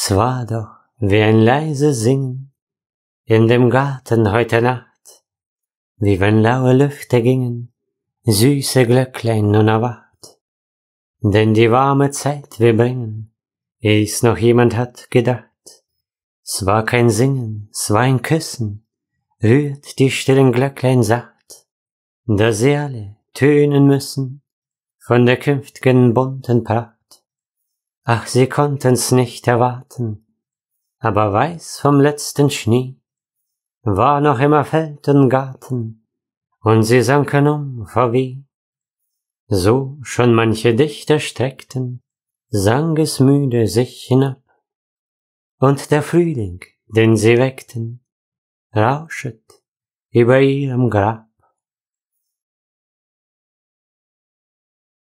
Es war doch wie ein leise Singen in dem Garten heute Nacht, wie wenn laue Lüfte gingen, süße Glöcklein nun erwacht. Denn die warme Zeit wir bringen, ehe's noch jemand hat gedacht. Es war kein Singen, es war ein Küssen, rührt die stillen Glöcklein sacht, da sie alle tönen müssen von der künft'gen bunten Pracht. Ach, sie konnten's nicht erwarten, aber weiß vom letzten Schnee war noch immer Feld und Garten, und sie sanken um vor wie. So schon manche Dichter streckten, sang es müde sich hinab, und der Frühling, den sie weckten, rauschet über ihrem Grab.